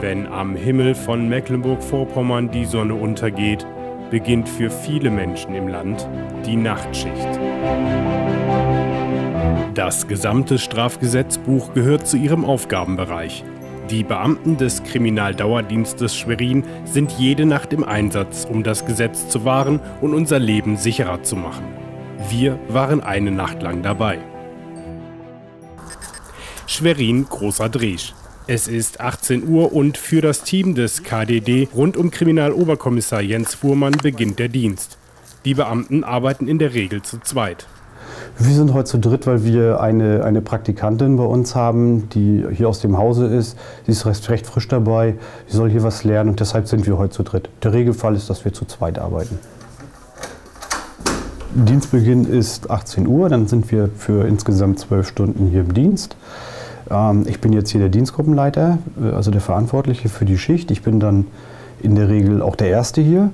Wenn am Himmel von Mecklenburg-Vorpommern die Sonne untergeht, beginnt für viele Menschen im Land die Nachtschicht. Das gesamte Strafgesetzbuch gehört zu ihrem Aufgabenbereich. Die Beamten des Kriminaldauerdienstes Schwerin sind jede Nacht im Einsatz, um das Gesetz zu wahren und unser Leben sicherer zu machen. Wir waren eine Nacht lang dabei. Schwerin, Großer Dresch. Es ist 18 Uhr und für das Team des KDD rund um Kriminaloberkommissar Jens Fuhrmann beginnt der Dienst. Die Beamten arbeiten in der Regel zu zweit. Wir sind heute zu dritt, weil wir eine, eine Praktikantin bei uns haben, die hier aus dem Hause ist. Sie ist recht, recht frisch dabei, sie soll hier was lernen und deshalb sind wir heute zu dritt. Der Regelfall ist, dass wir zu zweit arbeiten. Dienstbeginn ist 18 Uhr, dann sind wir für insgesamt zwölf Stunden hier im Dienst. Ähm, ich bin jetzt hier der Dienstgruppenleiter, äh, also der Verantwortliche für die Schicht. Ich bin dann in der Regel auch der Erste hier.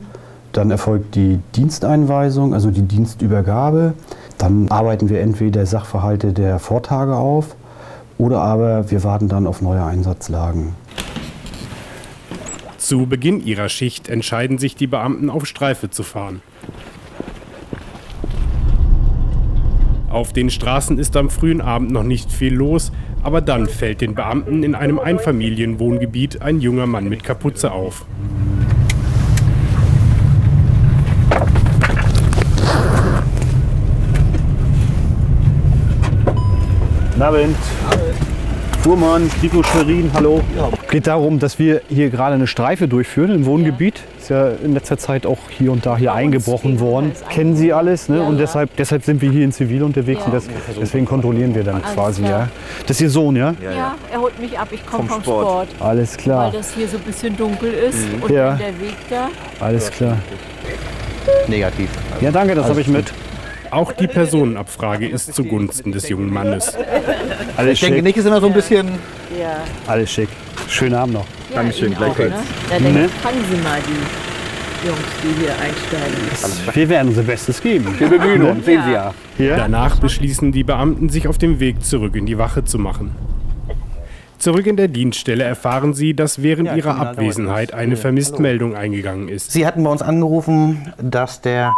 Dann erfolgt die Diensteinweisung, also die Dienstübergabe. Dann arbeiten wir entweder Sachverhalte der Vortage auf oder aber wir warten dann auf neue Einsatzlagen. Zu Beginn ihrer Schicht entscheiden sich die Beamten auf Streife zu fahren. Auf den Straßen ist am frühen Abend noch nicht viel los, aber dann fällt den Beamten in einem Einfamilienwohngebiet ein junger Mann mit Kapuze auf. Guten Abend. Fuhrmann, Nico Schwerin, hallo. Ja. Geht darum, dass wir hier gerade eine Streife durchführen im Wohngebiet. Ist ja in letzter Zeit auch hier und da hier eingebrochen worden. Kennen Sie alles, ne? Und deshalb, deshalb sind wir hier in Zivil unterwegs und das, deswegen kontrollieren wir dann quasi, ja. Das ist Ihr Sohn, ja? Ja, er holt mich ab, ich komme vom, vom Sport. Sport. Alles klar. Weil das hier so ein bisschen dunkel ist mhm. und ja. der Weg da. Alles klar. Negativ. Ja, danke, das habe ich mit. Auch die Personenabfrage ist zugunsten des jungen Mannes. Alles ich schick. denke nicht, ist immer so ein bisschen. Ja. Alles schick. Schönen Abend noch. Ja, Dankeschön, gleichfalls. Ne? Ja, dann ne? fangen Sie mal die Jungs, die hier einsteigen. Wir werden unser Bestes geben. Wir bemühen uns, sehen Sie ja. ja. Danach beschließen die Beamten, sich auf dem Weg zurück in die Wache zu machen. Zurück in der Dienststelle erfahren Sie, dass während ja, Ihrer Abwesenheit eine Vermisstmeldung eingegangen ist. Sie hatten bei uns angerufen, dass der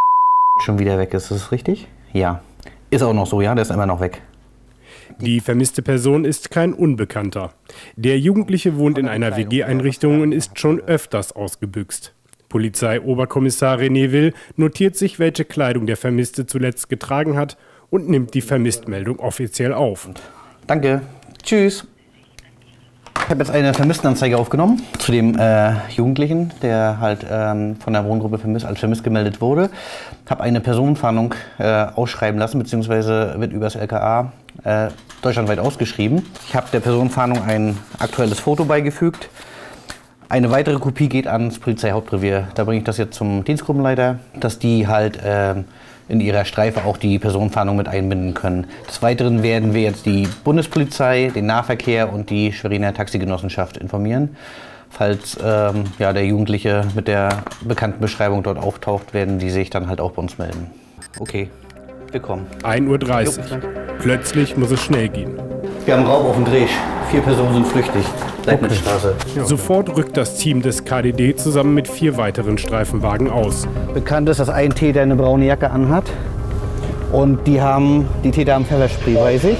schon wieder weg ist. Ist das richtig? Ja. Ist auch noch so, ja? Der ist immer noch weg. Die vermisste Person ist kein Unbekannter. Der Jugendliche wohnt in einer WG-Einrichtung und ist schon öfters ausgebüxt. Polizeioberkommissar René Will notiert sich, welche Kleidung der Vermisste zuletzt getragen hat und nimmt die Vermisstmeldung offiziell auf. Danke. Tschüss. Ich habe jetzt eine Vermisstenanzeige aufgenommen zu dem äh, Jugendlichen, der halt ähm, von der Wohngruppe vermisst, als vermisst gemeldet wurde. Habe eine Personenfahndung äh, ausschreiben lassen, beziehungsweise wird übers LKA äh, deutschlandweit ausgeschrieben. Ich habe der Personenfahndung ein aktuelles Foto beigefügt. Eine weitere Kopie geht ans Polizeihauptrevier. Da bringe ich das jetzt zum Dienstgruppenleiter, dass die halt äh, in ihrer Streife auch die Personenfahndung mit einbinden können. Des Weiteren werden wir jetzt die Bundespolizei, den Nahverkehr und die Schweriner Taxigenossenschaft informieren. Falls ähm, ja, der Jugendliche mit der bekannten Beschreibung dort auftaucht, werden die sich dann halt auch bei uns melden. Okay, willkommen. 1.30 Uhr. Plötzlich muss es schnell gehen. Wir haben Raub auf dem Dreh. Vier Personen sind flüchtig. Leibnizstraße. Sofort rückt das Team des KDD zusammen mit vier weiteren Streifenwagen aus. Bekannt ist, dass ein Täter eine braune Jacke anhat. Und die haben, die Täter haben Pfefferspray bei sich.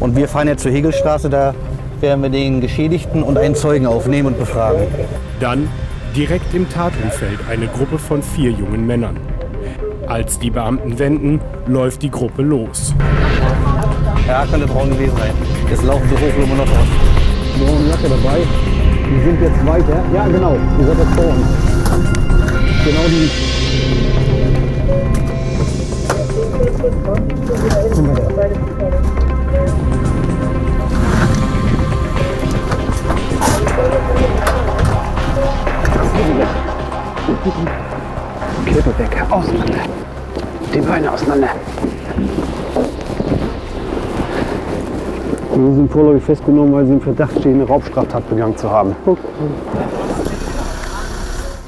Und wir fahren jetzt zur Hegelstraße, da werden wir den Geschädigten und einen Zeugen aufnehmen und befragen. Dann direkt im Tatumfeld eine Gruppe von vier jungen Männern. Als die Beamten wenden, läuft die Gruppe los. Ja, könnte braun gewesen sein. Jetzt laufen sie hoch immer noch raus. Braune Jacke dabei. Die sind jetzt weiter. Ja, genau. Die sind jetzt vor uns. Genau die. Kippe weg. Auseinander. Die Beine auseinander. Sie sind vorläufig festgenommen, weil sie im Verdacht stehen, eine Raubstraftat begangen zu haben.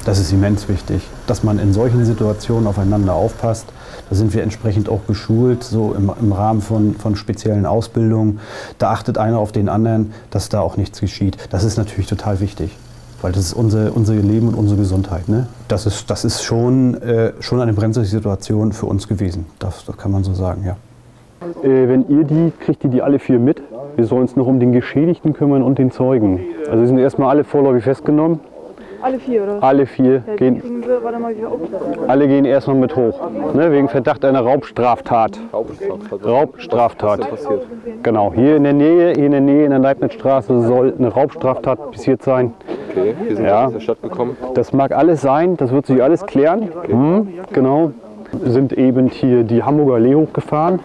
Das ist immens wichtig, dass man in solchen Situationen aufeinander aufpasst, Da sind wir entsprechend auch geschult, so im, im Rahmen von, von speziellen Ausbildungen. Da achtet einer auf den anderen, dass da auch nichts geschieht. Das ist natürlich total wichtig. Weil das ist unser, unser Leben und unsere Gesundheit. Ne? Das ist, das ist schon, äh, schon eine brenzliche Situation für uns gewesen. Das, das kann man so sagen, ja. Äh, wenn ihr die, kriegt ihr die alle vier mit. Wir sollen uns noch um den Geschädigten kümmern und den Zeugen. Also sind erstmal alle vorläufig festgenommen. Alle vier, oder? Alle vier Ja, gehen, wir, warte mal, alle gehen erstmal mit hoch. Ne, wegen Verdacht einer Raubstraftat. Raubstraftat. Genau. Hier in der Nähe, hier in der Nähe in der Leibnizstraße soll eine Raubstraftat passiert sein. Okay, wir sind Ja. aus der Stadt gekommen. Das mag alles sein, das wird sich alles klären. Mhm, genau. Wir sind eben hier die Hamburger Allee hochgefahren.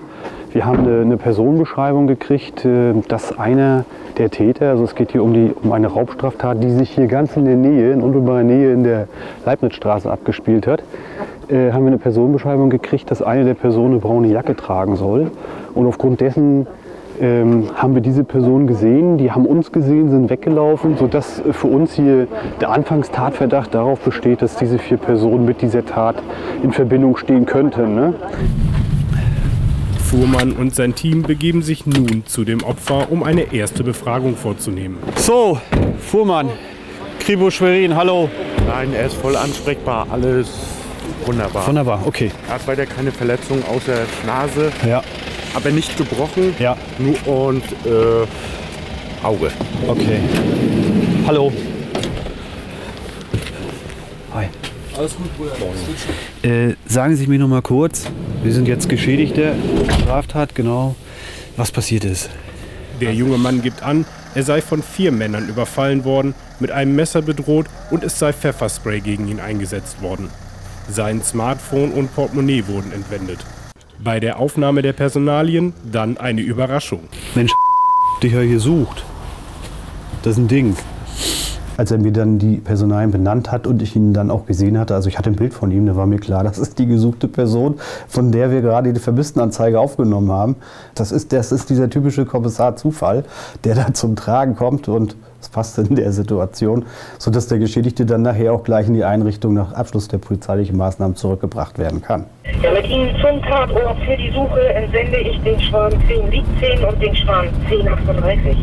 Wir haben eine, eine Personenbeschreibung gekriegt, äh, dass einer der Täter, also es geht hier um, die, um eine Raubstraftat, die sich hier ganz in der Nähe, in unmittelbarer Nähe in der Leibnizstraße abgespielt hat, äh, haben wir eine Personenbeschreibung gekriegt, dass eine der Personen eine braune Jacke tragen soll. Und aufgrund dessen ähm, haben wir diese Person gesehen, die haben uns gesehen, sind weggelaufen, sodass äh, für uns hier der Anfangstatverdacht darauf besteht, dass diese vier Personen mit dieser Tat in Verbindung stehen könnten. Ne? Fuhrmann und sein Team begeben sich nun zu dem Opfer, um eine erste Befragung vorzunehmen. So, Fuhrmann, Kribo Schwerin, hallo. Nein, er ist voll ansprechbar, alles wunderbar. Wunderbar, okay. Er hat weiter keine Verletzung außer Nase, Ja, aber nicht gebrochen. ja, Nur und äh, Auge. okay. Hallo. Hi. Äh, sagen Sie mir noch mal kurz, wir sind jetzt Geschädigter, Straftat, genau. Was passiert ist? Der junge Mann gibt an, er sei von vier Männern überfallen worden, mit einem Messer bedroht und es sei Pfefferspray gegen ihn eingesetzt worden. Sein Smartphone und Portemonnaie wurden entwendet. Bei der Aufnahme der Personalien dann eine Überraschung. Mensch, dich ja hier sucht. Das ist ein Ding. Als er mir dann die Personalien benannt hat und ich ihn dann auch gesehen hatte, also ich hatte ein Bild von ihm, da war mir klar, das ist die gesuchte Person, von der wir gerade die Vermisstenanzeige aufgenommen haben. Das ist, das ist dieser typische Kommissar-Zufall, der da zum Tragen kommt und passt in der Situation, sodass der Geschädigte dann nachher auch gleich in die Einrichtung nach Abschluss der polizeilichen Maßnahmen zurückgebracht werden kann. Ja, mit Ihnen zum Tatort für die Suche entsende ich den Schwan 10 Lied 10 und den Schwan 1038.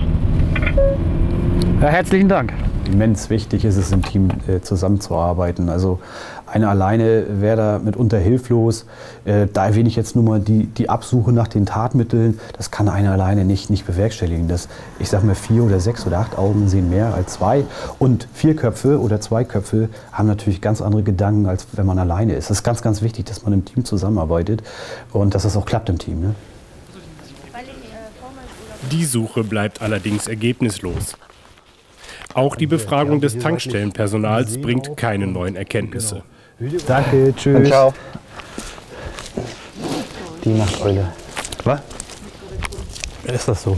Ja, herzlichen Dank. Immens wichtig ist es, im Team äh, zusammenzuarbeiten. Also einer alleine wäre da mitunter hilflos. Äh, da erwähne ich jetzt nur mal die, die Absuche nach den Tatmitteln. Das kann einer alleine nicht, nicht bewerkstelligen. Das, ich sage mal, vier oder sechs oder acht Augen sehen mehr als zwei. Und vier Köpfe oder zwei Köpfe haben natürlich ganz andere Gedanken, als wenn man alleine ist. Es ist ganz, ganz wichtig, dass man im Team zusammenarbeitet und dass das auch klappt im Team. Ne? Die Suche bleibt allerdings ergebnislos. Auch die Befragung des Tankstellenpersonals bringt keine neuen Erkenntnisse. Danke, tschüss. Ciao. Die Nachteule. Was? Ist das so?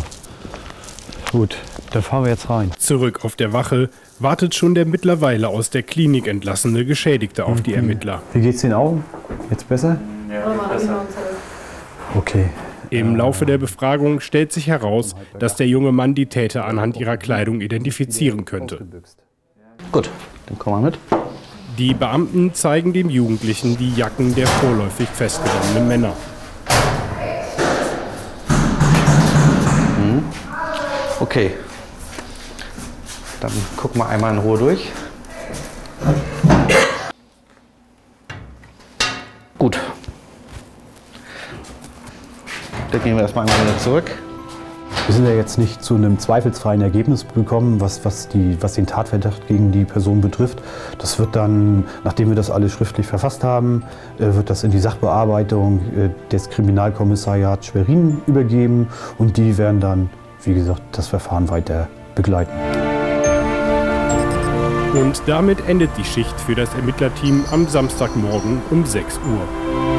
Gut, dann fahren wir jetzt rein. Zurück auf der Wache wartet schon der mittlerweile aus der Klinik entlassene Geschädigte auf die Ermittler. Wie geht's den Augen? Jetzt besser? Okay. Im Laufe der Befragung stellt sich heraus, dass der junge Mann die Täter anhand ihrer Kleidung identifizieren könnte. Gut, dann kommen wir mit. Die Beamten zeigen dem Jugendlichen die Jacken der vorläufig festgenommenen Männer. Okay. Dann gucken wir einmal in Ruhe durch. Gut. Dann gehen wir erstmal einmal wieder zurück. Wir sind ja jetzt nicht zu einem zweifelsfreien Ergebnis gekommen, was, was, die, was den Tatverdacht gegen die Person betrifft. Das wird dann, nachdem wir das alles schriftlich verfasst haben, äh, wird das in die Sachbearbeitung äh, des Kriminalkommissariats Schwerin übergeben und die werden dann, wie gesagt, das Verfahren weiter begleiten. Und damit endet die Schicht für das Ermittlerteam am Samstagmorgen um 6 Uhr.